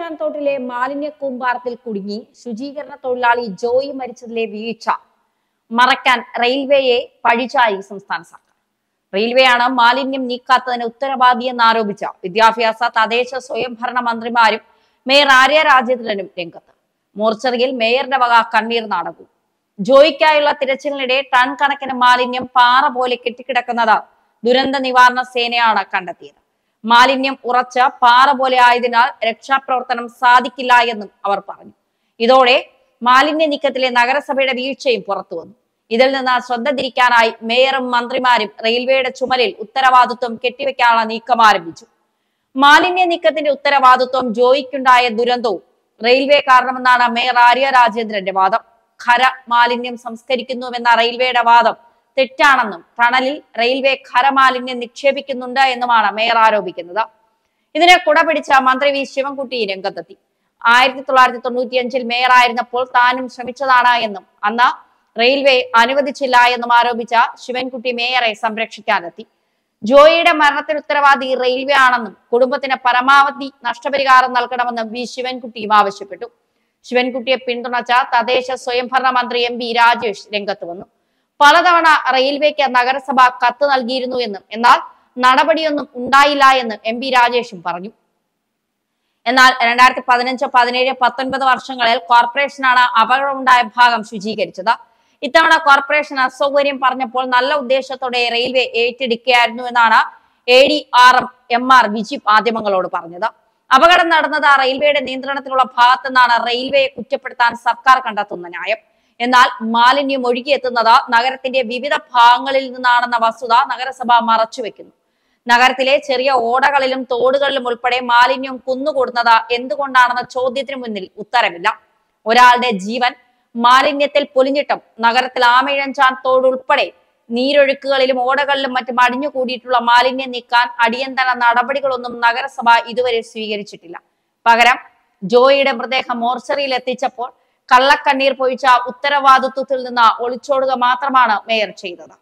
ആമയിഴഞ്ചാൻ തോട്ടിലെ മാലിന്യ കൂമ്പാരത്തിൽ കുടുങ്ങി ശുചീകരണ തൊഴിലാളി ജോയി മരിച്ചതിലെ വീഴ്ച മറയ്ക്കാൻ റെയിൽവേയെ പഴിച്ചായി സംസ്ഥാന സർക്കാർ. റെയിൽവേയാണ് മാലിന്യം നീക്കാത്തതിന് ഉത്തരവാദിയെന്ന് ആരോപിച്ച വിദ്യാഭ്യാസ തദ്ദേശ സ്വയംഭരണ മന്ത്രിമാരും മേയർ ആര്യ രാജേന്ദ്രനും രംഗത്ത്. മോർച്ചറിയിൽ മേയറുടെ വക കണ്ണീർ നാടകവും ജോയിക്കായുള്ള തിരച്ചിലിനിടെ ടൺ കണക്കിന് മാലിന്യം പാറ പോലെ കെട്ടിക്കിടക്കുന്നത് ദുരന്ത നിവാരണ സേനയാണ് കണ്ടെത്തിയത്. മാലിന്യം ഉറച്ച പാറ പോലെ ആയതിനാൽ രക്ഷാപ്രവർത്തനം സാധിക്കില്ല എന്നും അവർ പറഞ്ഞു. ഇതോടെ മാലിന്യ നീക്കത്തിലെ നഗരസഭയുടെ വീഴ്ചയും പുറത്തു വന്നു. ഇതിൽ നിന്ന് ശ്രദ്ധ തിരിക്കാനായി മേയറും മന്ത്രിമാരും റെയിൽവേയുടെ ചുമലിൽ ഉത്തരവാദിത്വം കെട്ടിവെക്കാനുള്ള നീക്കം ആരംഭിച്ചു. മാലിന്യ നീക്കത്തിന്റെ ഉത്തരവാദിത്വം ജോയിക്കുണ്ടായ ദുരന്തവും റെയിൽവേ കാരണമെന്നാണ് മേയർ ആര്യ രാജേന്ദ്രന്റെ വാദം. ഖര മാലിന്യം സംസ്കരിക്കുന്നുവെന്ന റെയിൽവേയുടെ വാദം തെറ്റാണെന്നും ടണലിൽ റെയിൽവേ ഖരമാലിന്യം നിക്ഷേപിക്കുന്നുണ്ട് എന്നുമാണ് മേയർ ആരോപിക്കുന്നത്. ഇതിനെ കുടപിടിച്ച മന്ത്രി വി. ശിവൻകുട്ടി രംഗത്തെത്തി. ആയിരത്തി തൊള്ളായിരത്തി തൊണ്ണൂറ്റിയഞ്ചിൽ മേയർ ആയിരുന്നപ്പോൾ താനും ശ്രമിച്ചതാണ് എന്നും അന്ന് റെയിൽവേ അനുവദിച്ചില്ല എന്നും ആരോപിച്ച ശിവൻകുട്ടി മേയറെ സംരക്ഷിക്കാനെത്തി. ജോയിയുടെ മരണത്തിന് ഉത്തരവാദി റെയിൽവേ ആണെന്നും കുടുംബത്തിന് പരമാവധി നഷ്ടപരിഹാരം നൽകണമെന്നും വി. ശിവൻകുട്ടിയും ആവശ്യപ്പെട്ടു. ശിവൻകുട്ടിയെ പിന്തുണച്ച തദ്ദേശ സ്വയംഭരണ മന്ത്രി എം പി രാജേഷ് രംഗത്ത് വന്നു. പലതവണ റെയിൽവേക്ക് നഗരസഭ കത്ത് നൽകിയിരുന്നു എന്നും എന്നാൽ നടപടിയൊന്നും ഉണ്ടായില്ല എന്ന് എം പി രാജേഷും പറഞ്ഞു. എന്നാൽ രണ്ടായിരത്തി പതിനഞ്ച് പതിനേഴ് പത്തൊൻപത് വർഷങ്ങളിൽ കോർപ്പറേഷനാണ് അപകടമുണ്ടായ ഭാഗം ശുചീകരിച്ചത്. ഇത്തവണ കോർപ്പറേഷൻ അസൗകര്യം പറഞ്ഞപ്പോൾ നല്ല ഉദ്ദേശത്തോടെ റെയിൽവേ ഏറ്റെടുക്കുകയായിരുന്നു എന്നാണ് A D R M M R Vijip മാധ്യമങ്ങളോട് പറഞ്ഞത്. അപകടം നടന്നത് റെയിൽവേയുടെ നിയന്ത്രണത്തിലുള്ള ഭാഗത്തെന്നാണ് റെയിൽവേയെ കുറ്റപ്പെടുത്താൻ സർക്കാർ കണ്ടെത്തുന്ന ന്യായം. എന്നാൽ മാലിന്യം ഒഴുകിയെത്തുന്നത് നഗരത്തിന്റെ വിവിധ ഭാഗങ്ങളിൽ നിന്നാണെന്ന വസ്തുത നഗരസഭ മറച്ചുവെക്കുന്നു നഗരത്തിലെ ചെറിയ ഓടകളിലും തോടുകളിലും ഉൾപ്പെടെ മാലിന്യം കുന്നുകൂടുന്നത് എന്തുകൊണ്ടാണെന്ന ചോദ്യത്തിന് മുന്നിൽ ഉത്തരമില്ല. ഒരാളുടെ ജീവൻ മാലിന്യത്തിൽ പൊലിഞ്ഞിട്ടും നഗരത്തിൽ തോട് ഉൾപ്പെടെ നീരൊഴുക്കുകളിലും ഓടകളിലും മറ്റും അടിഞ്ഞുകൂടിയിട്ടുള്ള മാലിന്യം നീക്കാൻ അടിയന്തര നടപടികളൊന്നും നഗരസഭ ഇതുവരെ സ്വീകരിച്ചിട്ടില്ല. പകരം ജോയിയുടെ മൃതദേഹം മോർച്ചറിയിൽ എത്തിച്ചപ്പോൾ കള്ളക്കണ്ണീർ പൊഴിച്ച ഉത്തരവാദിത്വത്തിൽ നിന്ന് ഒളിച്ചോടുക മാത്രമാണ് മേയർ ചെയ്തത്.